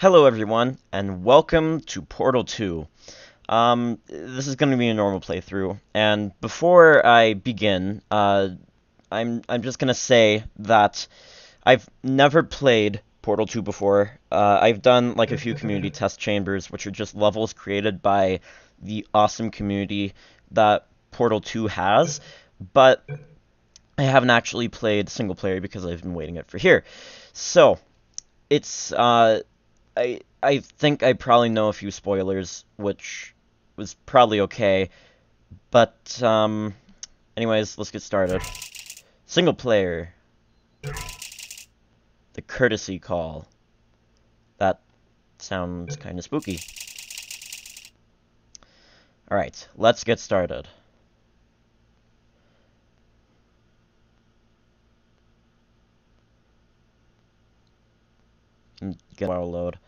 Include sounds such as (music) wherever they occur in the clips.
Hello everyone, and welcome to Portal 2. Um, this is going to be a normal playthrough, and before I begin, uh, I'm, I'm just going to say that I've never played Portal 2 before. Uh, I've done like a few community (laughs) test chambers, which are just levels created by the awesome community that Portal 2 has, but I haven't actually played single player because I've been waiting it for here. So, it's, uh, I, I think I probably know a few spoilers, which was probably okay, but, um, anyways, let's get started. Single player. The courtesy call. That sounds kind of spooky. Alright, let's get started. And Get our load.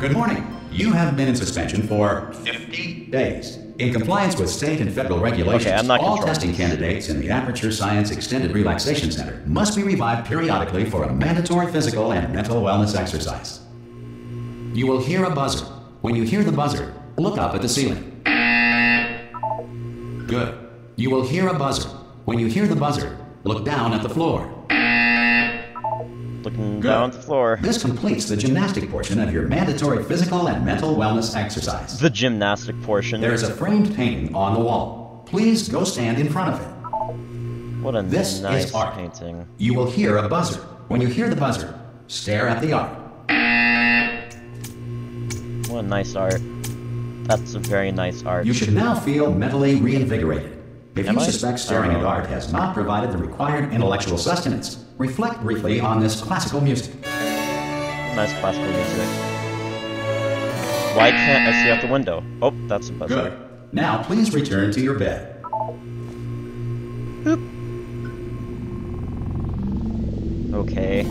Good morning. You have been in suspension for 50 days. In compliance with state and federal regulations, Okay, all controlling testing candidates in the Aperture Science Extended Relaxation Center must be revived periodically for a mandatory physical and mental wellness exercise. You will hear a buzzer. When you hear the buzzer, look up at the ceiling. Good. You will hear a buzzer. When you hear the buzzer, look down at the floor. Looking Good. down at the floor. This completes the gymnastic portion of your mandatory physical and mental wellness exercise. The gymnastic portion. There is a framed painting on the wall. Please go stand in front of it. What a This is art. painting. You will hear a buzzer. When you hear the buzzer, stare at the art. What a nice art. That's a very nice art. You should now feel mentally reinvigorated. If Am you I? suspect staring at art has not provided the required intellectual sustenance, reflect briefly on this classical music. Nice classical music. Why can't I see out the window? Oh, that's a buzzer. Good. Now please return to your bed. Okay.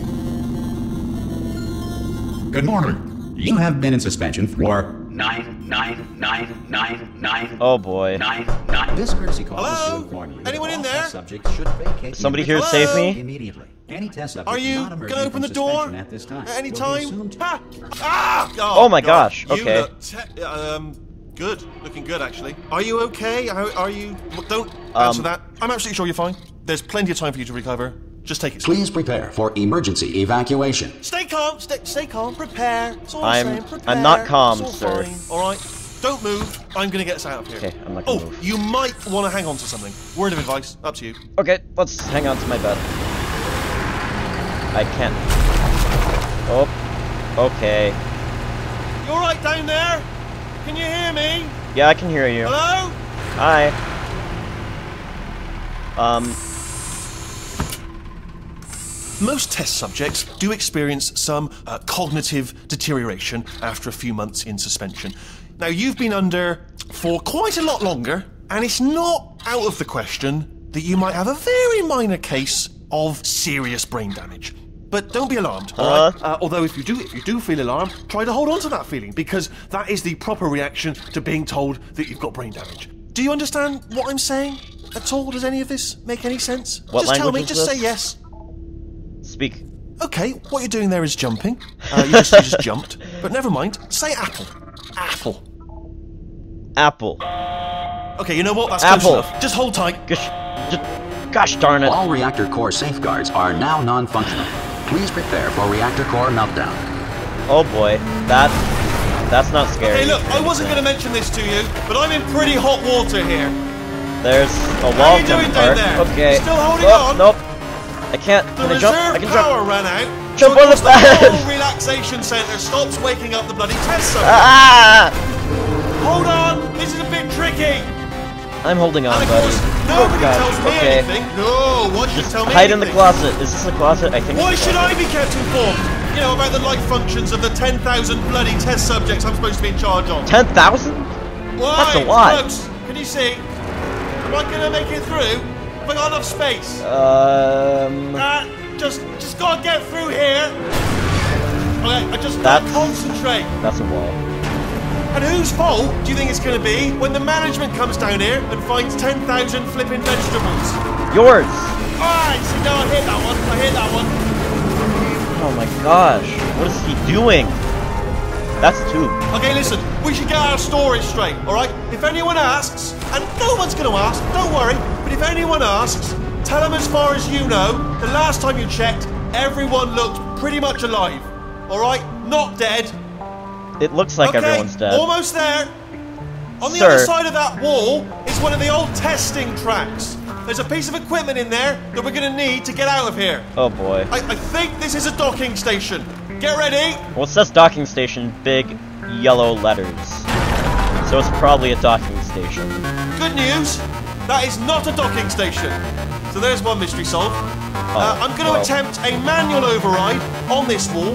Good morning. You have been in suspension for nine, nine, nine, nine, nine, Oh boy. nine, nine. This courtesy call is to Hello? inform you. Anyone in there? test Subjects should vacate. Somebody here to save me? immediately. Any test subject Are you not gonna open the door at this time at any time? assumed- Ha! Ah! Oh my God. gosh, You okay. look um, good. Looking good, actually. Are you okay? How, are you? Look, Don't Um, answer that. I'm absolutely sure you're fine. There's plenty of time for you to recover. Just take it. slow. Please prepare for emergency evacuation. Stay calm. Stay, stay calm. Prepare. That's all I'm- I'm, saying. Prepare. I'm not calm, It's all sir. Fine. All right. Don't move. I'm gonna get us out of here. Okay, I'm not gonna oh, move. you might want to hang on to something. Word of advice. Up to you. Okay, let's hang on to my bed. I can't. Oh. Okay. You all right down there? Can you hear me? Yeah, I can hear you. Hello? Hi. Um, Most test subjects do experience some uh, cognitive deterioration after a few months in suspension. Now, you've been under for quite a lot longer, and it's not out of the question that you might have a very minor case of serious brain damage. But don't be alarmed, all right? Uh. Uh, although if you do, if you do feel alarmed, try to hold on to that feeling because that is the proper reaction to being told that you've got brain damage. Do you understand what I'm saying at all? Does any of this make any sense? What just tell me. Just this? say yes. Speak. Okay, what you're doing there is jumping. Uh, you, just, you just (laughs) jumped. But never mind. Say apple. Apple. Apple. Okay, you know what? That's Apple. close enough. Just hold tight. Gosh, just, gosh darn it. All reactor core safeguards are now non-functional. Please prepare for reactor core meltdown. Oh boy. That, that's not scary. Hey, look, I wasn't going to mention this to you, but I'm in pretty hot water here. There's a How wall you doing down there? Okay. Still holding oh, on? Nope. I can't. The Can I reserve jump? I can power jump. ran out. Jump on the bed. whole (laughs) relaxation centre stops waking up the bloody test subject. Ah! Hold on, this is a bit tricky. I'm holding on, buddy. course, Oh nobody tells me Okay. anything. No, why should Just tell me hide in the closet. Is this a closet? I think. Why should. I be kept informed? You know, about the life functions of the 10,000 bloody test subjects I'm supposed to be in charge of. Ten thousand? That's a lot. Close. Can you see? Am I gonna make it through? I got enough space? Um. Uh, just, just gotta get through here. Okay, I just That's- gotta concentrate. That's a wall. And whose fault do you think it's gonna be when the management comes down here and finds 10,000 flipping vegetables? Yours. Alright, see now I hit that one. I hit that one. Oh my gosh. What is he doing? That's two. Okay, listen, we should get our story straight, alright? If anyone asks, and no one's gonna ask, don't worry, but if anyone asks, tell them as far as you know, the last time you checked, everyone looked pretty much alive. Alright? Not dead. It looks like okay, everyone's dead. almost there. On the Sir. other side of that wall is one of the old testing tracks. There's a piece of equipment in there that we're gonna need to get out of here. Oh boy. I, I think this is a docking station. Get ready. Well, it says docking station, big yellow letters. So it's probably a docking station. Good news, that is not a docking station. So there's one mystery solved. uh, I'm going to attempt a manual override on this wall.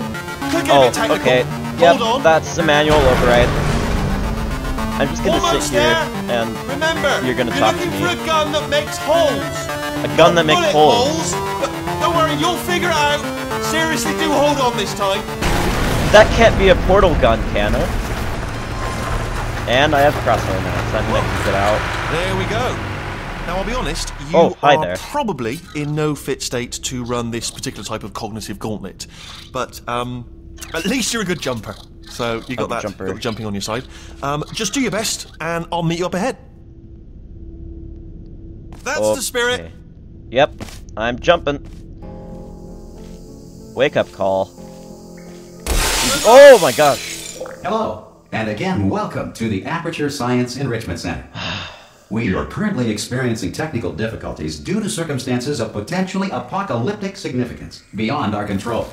Could get a Oh, bit technical. okay. Hold Yep, on. that's a manual override. I'm just gonna Almost sit here there. and Remember, you're gonna you're talk to looking me. for a gun that makes holes. a gun that makes holes. But don't worry, you'll figure it out. Seriously, do hold on this time. That can't be a portal gun, can it? And I have crossbow now, so I can get out. There we go. Now, I'll be honest, you Oh, hi are there. probably in no fit state to run this particular type of cognitive gauntlet. But um, at least you're a good jumper. So you got that jumper. got the jumping on your side. Um, just do your best, and I'll meet you up ahead. That's the spirit. Yep, I'm jumping. Wake up call. Oh my gosh. Hello, and again, welcome to the Aperture Science Enrichment Center. We are currently experiencing technical difficulties due to circumstances of potentially apocalyptic significance beyond our control.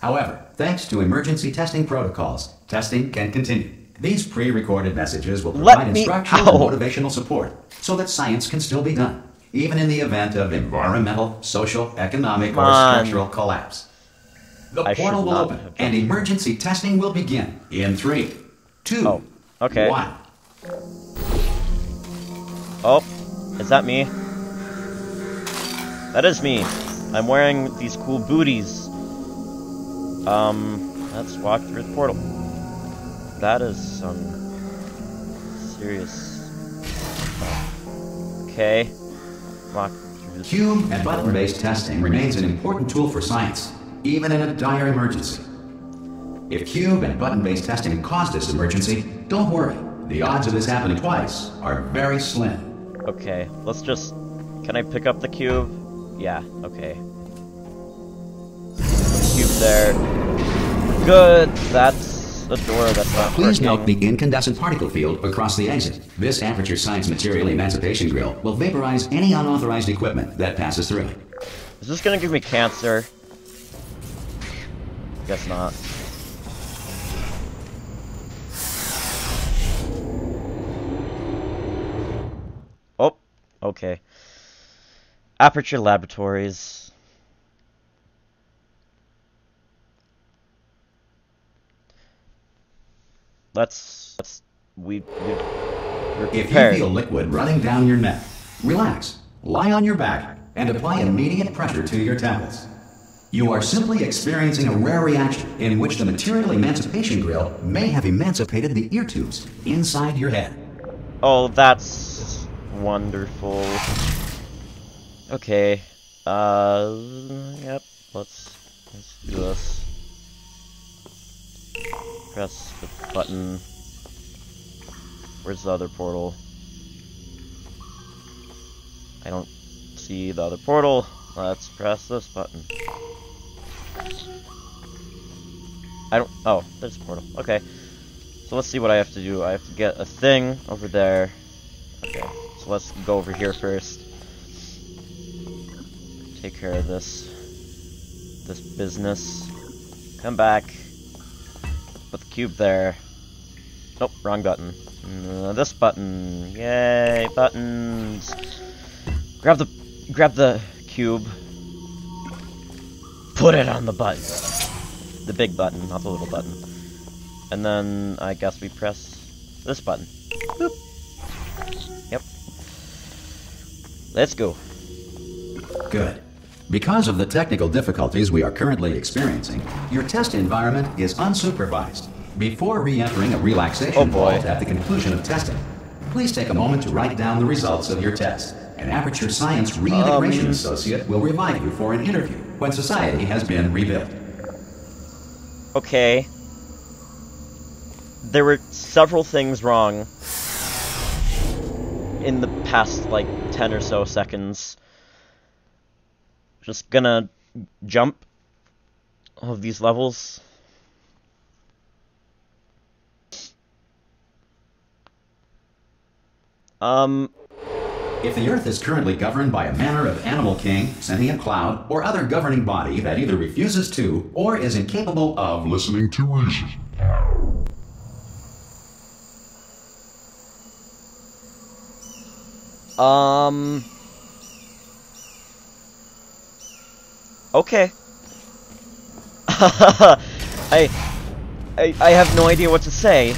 However, thanks to emergency testing protocols, testing can continue. These pre-recorded messages will provide instructional and motivational support so that science can still be done, even in the event of environmental, social, economic, or Come on. structural collapse. The I portal will open, and emergency testing will begin in three, two, Oh, okay. one. Oh, is that me? That is me. I'm wearing these cool booties. Um, let's walk through the portal. That is some serious. Okay. Walk through Cube and button-based testing remains an important tool for science, even in a dire emergency. If cube and button-based testing caused this emergency, don't worry. The odds of this happening twice are very slim. Okay, let's just... Can I pick up the cube? Yeah, okay. Cube there. Good, that's a door that's not Please working. note the incandescent particle field across the exit. This Aperture Science Material Emancipation Grill will vaporize any unauthorized equipment that passes through it. Is this gonna give me cancer? Guess not. Oh, okay. Aperture Laboratories. Let's, let's, we, we, we're If you feel liquid running down your neck, relax, lie on your back, and apply immediate pressure to your temples. You are simply experiencing a rare reaction in which the material emancipation grill may have emancipated the ear tubes inside your head. Oh, that's wonderful. Okay. Uh, yep. Let's let's do this. Press the button. Where's the other portal? I don't see the other portal. Let's press this button. I don't. Oh, there's a portal. Okay. So let's see what I have to do. I have to get a thing over there. Okay, let's go over here first. Take care of this. This business. Come back. Put the cube there. Nope, wrong button. Uh, this button. Yay, buttons. Grab the grab the cube. Put it on the button. The big button, not the little button. And then I guess we press this button. Boop. Let's go. Good. Because of the technical difficulties we are currently experiencing, your test environment is unsupervised. Before re-entering a relaxation Oh, boy. vault at the conclusion of testing, please take a moment to write down the results of your test An Aperture Science Reintegration Um. Associate will revive you for an interview when society has been rebuilt. Okay. There were several things wrong in the past, like, 10 or so seconds. Just gonna jump all of these levels. Um, If the Earth is currently governed by a manner of animal king, sentient cloud, or other governing body that either refuses to or is incapable of listening to reason, Um. Okay. (laughs) I, I, I have no idea what to say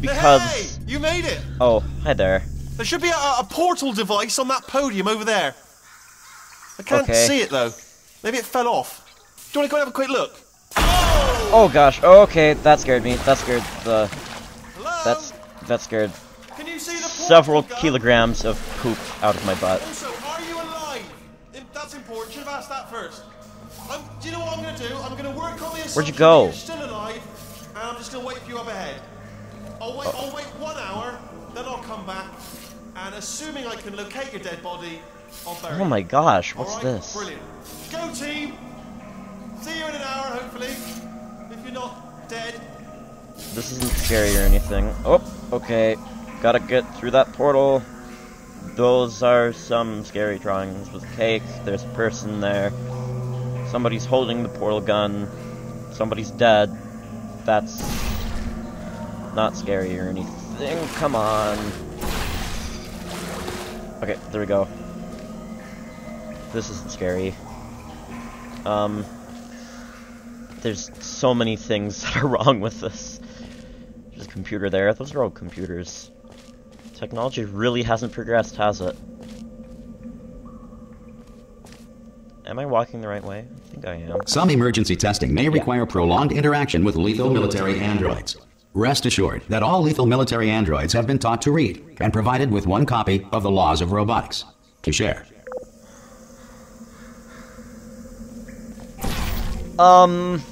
because. Hey, you made it. Oh, hi there. There should be a, a portal device on that podium over there. I can't Okay. see it though. Maybe it fell off. Do you want to go and have a quick look? Oh gosh. Okay, that scared me. That scared the. Hello? That's that scared several kilograms of poop out of my butt. Also, are you alive? If that's important. Should have asked that first. I'm, do you know what I'm going to do? I'm going to work on the assumption go? you're still alive, and I'm just going to wait for you up ahead. I'll wait. I'll wait one hour, then I'll come back, and assuming I can locate your dead body, I'll bury Oh my gosh, what's right? this? Brilliant. Go team. See you in an hour, hopefully. If you're not dead. This isn't scary or anything. Oh, okay. Gotta get through that portal. Those are some scary drawings with cake. There's a person there. Somebody's holding the portal gun. Somebody's dead. That's not scary or anything. Come on. Okay, there we go. This isn't scary. Um, there's so many things (laughs) that are wrong with this. There's a computer there. Those are all computers. Technology really hasn't progressed, has it? Am I walking the right way? I think I am. Some emergency testing may require prolonged interaction with lethal military androids. Rest assured that all lethal military androids have been taught to read and provided with one copy of the Laws of Robotics to share. Um.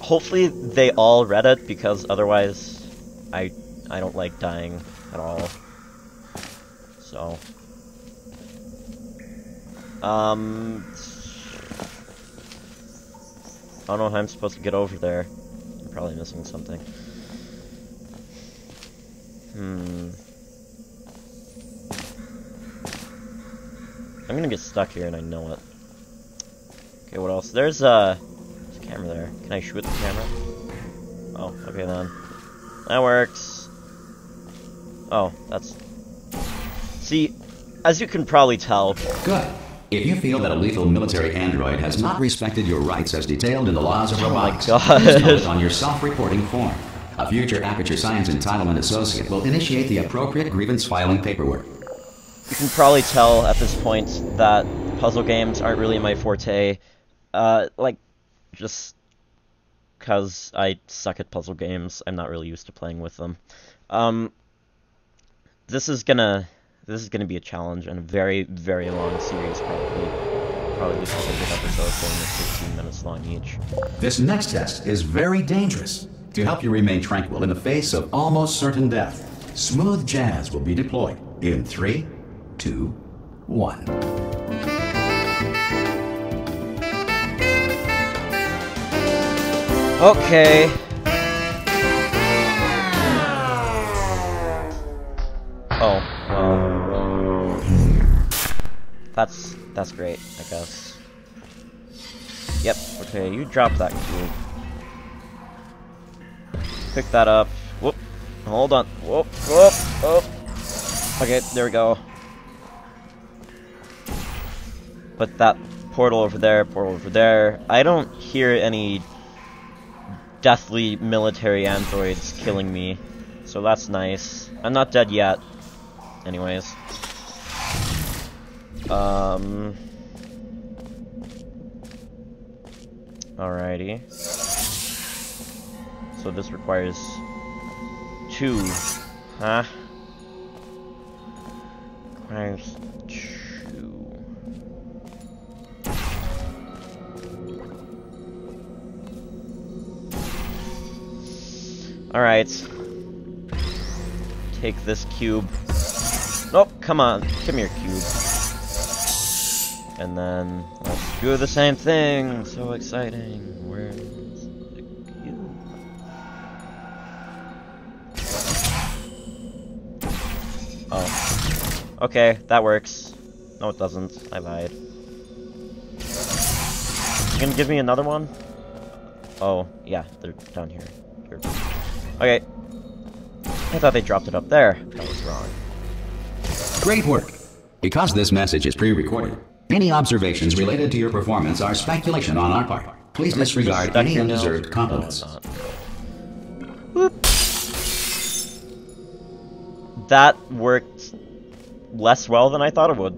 Hopefully they all read it because otherwise, I I don't like dying at all. So. Um. I don't know how I'm supposed to get over there. I'm probably missing something. Hmm. I'm gonna get stuck here and I know it. Okay, what else? There's a, there's a camera there. Can I shoot the camera? Oh, okay then. That works. Oh, that's... See, as you can probably tell, Good. If you feel that a lethal military android has not respected your rights as detailed in the laws of robotics, God. please note it on your self-reporting form. A future Aperture Science Entitlement Associate will initiate the appropriate grievance filing paperwork. you can probably tell at this point that puzzle games aren't really my forte. Uh, like, just because I suck at puzzle games, I'm not really used to playing with them. Um, this is gonna, this is gonna be a challenge and a very, very long series, probably. Probably a couple of episodes, only 16 minutes long each. This next test is very dangerous. To help you remain tranquil in the face of almost certain death, smooth jazz will be deployed in three, two, one. Okay. Oh, well. That's that's great, I guess. Yep, okay, you drop that cube. Pick that up. Whoop. Hold on. Whoop, whoop, whoop. Okay, there we go. But that portal over there, portal over there. I don't hear any deathly military androids killing me. So that's nice. I'm not dead yet. Anyways. Um. Alrighty. So this requires two. Huh? There's two. Alright. Take this cube. Nope, come on. Come here, cube. And then, let's do the same thing. So exciting. Where's the cube? Oh. Okay, that works. No, it doesn't. I lied. You gonna give me another one? Oh, yeah, they're down here. Here. Okay. I thought they dropped it up there. That was wrong. Great work. Because this message is pre-recorded, any observations related to your performance are speculation on our part. Please disregard any undeserved compliments. I'm not. Whoop. That worked less well than I thought it would.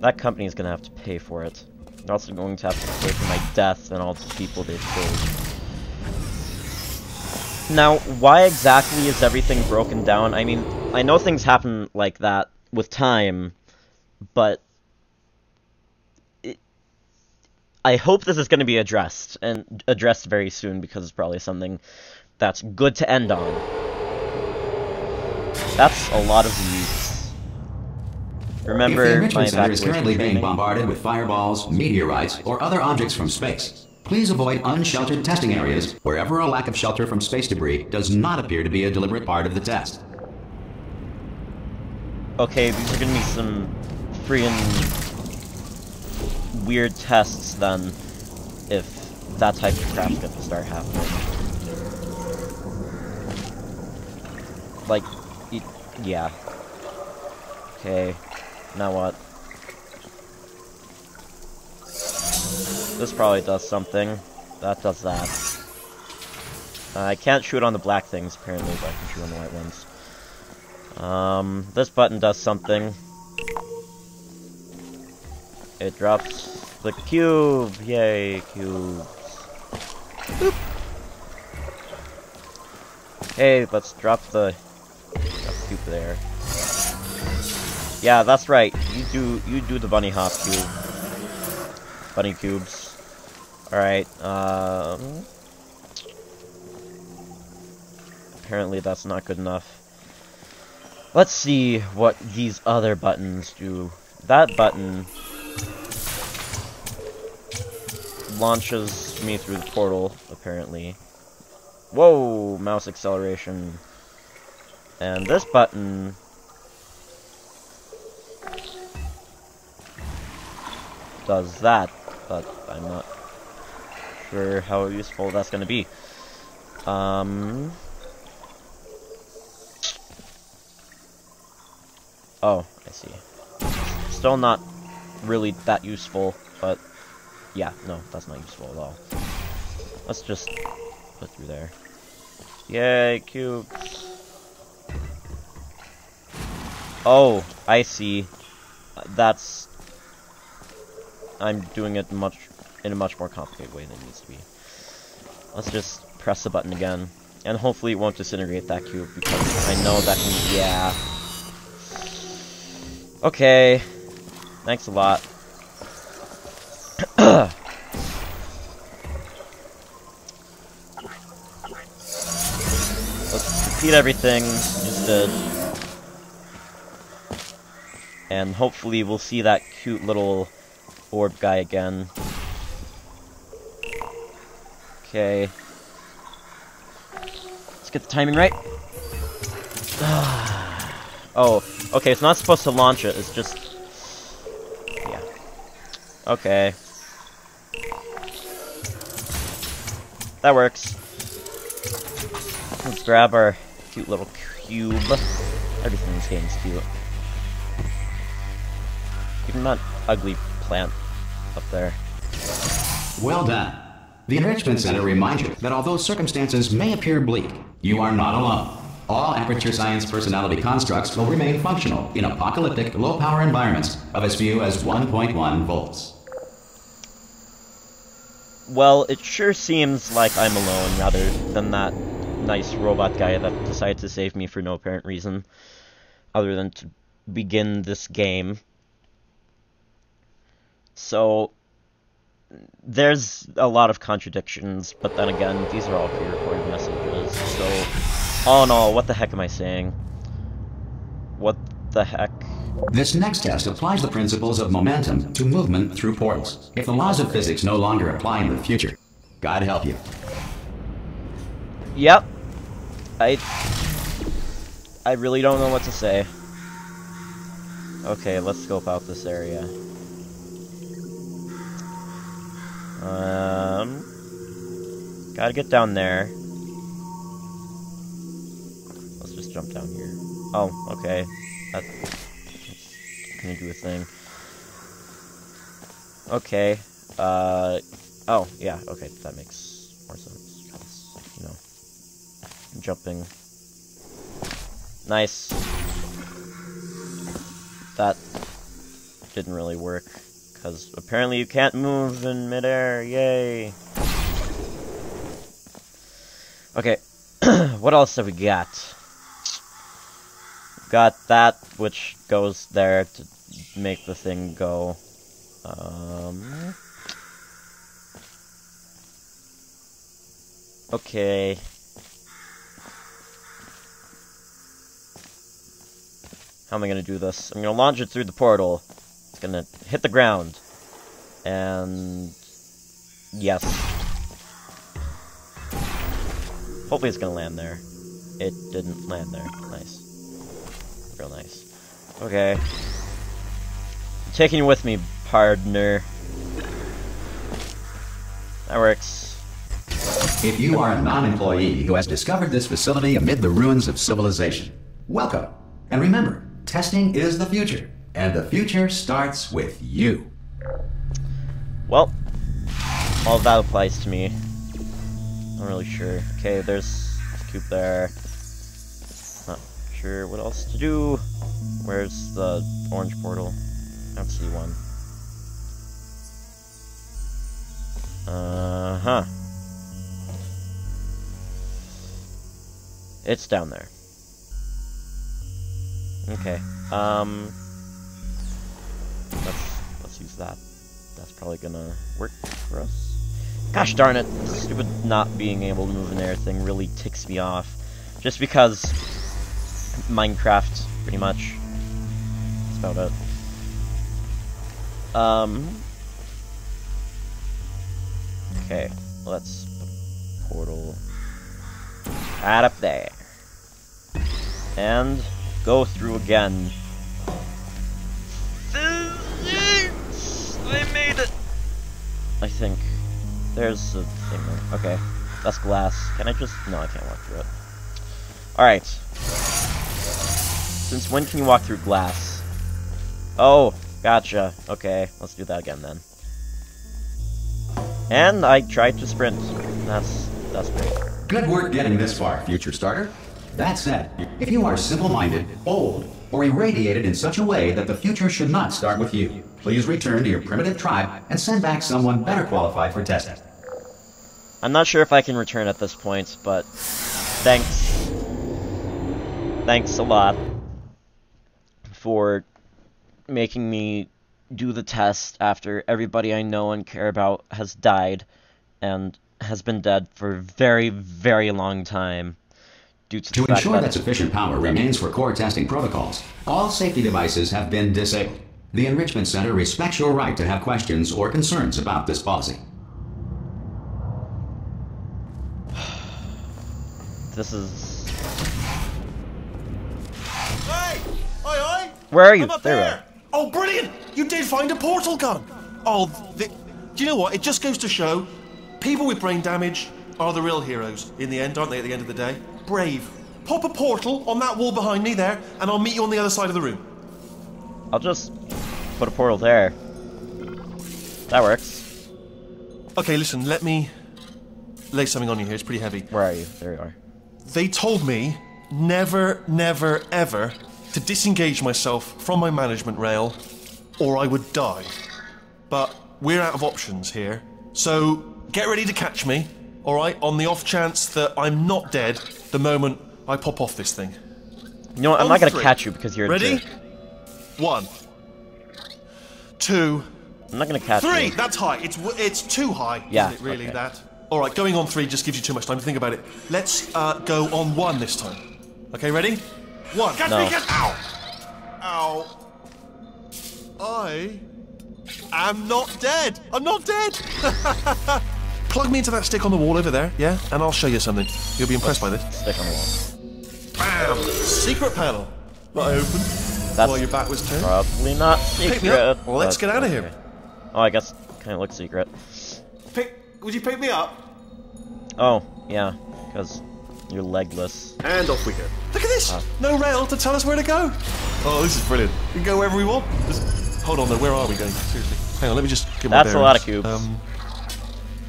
That company is gonna have to pay for it. They're also going to have to pay for my death and all the people they've killed. Now, why exactly is everything broken down? I mean, I know things happen like that with time, but it, I hope this is going to be addressed and addressed very soon because it's probably something that's good to end on. That's a lot of views. Remember if the my center is currently being bombarded with fireballs, meteorites, or other objects from space, please avoid unsheltered testing areas wherever a lack of shelter from space debris does not appear to be a deliberate part of the test. Okay, these are gonna be some freaking weird tests then, if that type of crap's gonna start happening. Like, yeah. Okay, now what? This probably does something. That does that. Uh, I can't shoot on the black things, apparently, but I can shoot on the white ones. Um, this button does something. It drops the cube. Yay, cubes. Boop. Hey, let's drop the, drop the cube there. Yeah, that's right. You do you do the bunny hop cube. Bunny cubes. Alright, um apparently that's not good enough. Let's see what these other buttons do. That button launches me through the portal, apparently. Whoa, mouse acceleration. And this button does that, but I'm not sure how useful that's going to be. Um... Oh, I see. Still not really that useful, but yeah, no, that's not useful at all. Let's just put through there. Yay, cubes. Oh, I see. That's... I'm doing it much in a much more complicated way than it needs to be. Let's just press the button again. And hopefully it won't disintegrate that cube, because I know that can... Yeah. Okay. Thanks a lot. (coughs) Let's repeat everything just did. And hopefully we'll see that cute little orb guy again. Okay. Let's get the timing right. (sighs) oh, okay, it's not supposed to launch it, it's just... Yeah. Okay. That works. Let's grab our cute little cube. Everything in this game is cute. Even that ugly plant up there. Well done. The Enrichment Center reminds you that although circumstances may appear bleak, you are not alone. All Aperture Science personality constructs will remain functional in apocalyptic, low-power environments of as few as 1.1 volts. Well, it sure seems like I'm alone rather than that nice robot guy that decided to save me for no apparent reason other than to begin this game. So there's a lot of contradictions, but then again, these are all pre-recorded messages. So all in all, what the heck am I saying? What the heck? This next test applies the principles of momentum to movement through portals. If the laws of physics no longer apply in the future, God help you. Yep. I I really don't know what to say. Okay, let's scope out this area. Um Gotta get down there. Let's just jump down here. Oh, okay. That, that's gonna do a thing. Okay. Uh oh, yeah, okay, that makes more sense. 'cause, you know. Jumping. Nice. That didn't really work, because apparently you can't move in midair, yay! Okay, (clears throat) what else have we got? Got that, which goes there to make the thing go. Um... Okay. How am I gonna do this? I'm gonna launch it through the portal. Gonna hit the ground. And... Yes. Hopefully it's gonna land there. It didn't land there. Nice. Real nice. Okay. I'm taking you with me, partner. That works. If you are a non-employee who has discovered this facility amid the ruins of civilization, welcome. And remember, testing is the future, and the future starts with you. Well, all that applies to me. Not really sure. Okay, there's a cube there. Not sure what else to do. Where's the orange portal? I don't see one. Uh-huh. It's down there. Okay. Um that. That's probably gonna work for us. Gosh darn it, stupid not being able to move in air thing really ticks me off. Just because Minecraft, pretty much. That's about it. Um Okay, let's portal right up there. And go through again. I think. There's a thing. Okay. That's glass. Can I just... No, I can't walk through it. Alright. Since when can you walk through glass? Oh, gotcha. Okay, let's do that again then. And I tried to sprint. That's... that's great. Good work getting this far, future starter. That said, if you are simple-minded, old, or irradiated in such a way that the future should not start with you, please return to your primitive tribe and send back someone better qualified for testing. I'm not sure if I can return at this point, but thanks. Thanks a lot for making me do the test after everybody I know and care about has died and has been dead for a very, very long time. Due to, To the ensure that that sufficient power remains for core testing protocols, all safety devices have been disabled. The Enrichment Center respects your right to have questions or concerns about this policy. (sighs) this is. Hey! Oi, oi! Where are you? I'm up There you there! Oh, brilliant! You did find a portal gun! Oh, the, do you know what? It just goes to show people with brain damage are the real heroes in the end, aren't they, at the end of the day? Brave. Pop a portal on that wall behind me there, and I'll meet you on the other side of the room. I'll just put a portal there. That works. Okay, listen, let me lay something on you here. It's pretty heavy. Where are you? There you are. They told me never, never, ever to disengage myself from my management rail or I would die. But we're out of options here. So get ready to catch me, alright, on the off chance that I'm not dead the moment I pop off this thing. You know what? I'm On not gonna catch you because you're Ready? jerk. One. Two. I'm not gonna catch Three! you. That's high. It's it's too high. Yeah, Isn't it really okay. that? All right, going on three just gives you too much time to think about it. Let's uh, go on one this time. Okay, ready? One. Catch No. me! Catch! Ow! Ow! I am not dead. I'm not dead. (laughs) Plug me into that stick on the wall over there, yeah, and I'll show you something. You'll be impressed by this. Stick on the wall. Bam! Secret panel. That I opened That's while your back was turned. probably not Pick me up. Let's get out of here. okay. Oh, I guess kind of looks secret. Pick. Would you pick me up? Oh, yeah, because you're legless. And off we go. Look at this! No rail to tell us where to go. Oh, this is brilliant. We can go wherever we want. Just- hold on though, where are we going? Seriously. Hang on, let me just get my That's a lot of bearings. cubes. Um,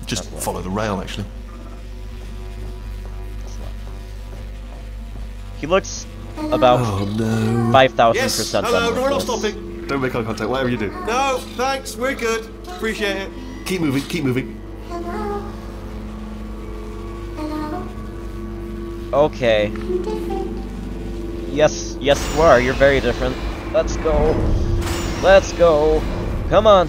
just follow the rail, actually. He looks about Oh, no. 5,000% Yes, done hello, with we're not stopping. Don't make eye contact, whatever you do. No, thanks, we're good. Appreciate it. Keep moving, keep moving. Hello? Hello? Okay. Yes, yes you are. You're very different. Let's go. Let's go. Come on.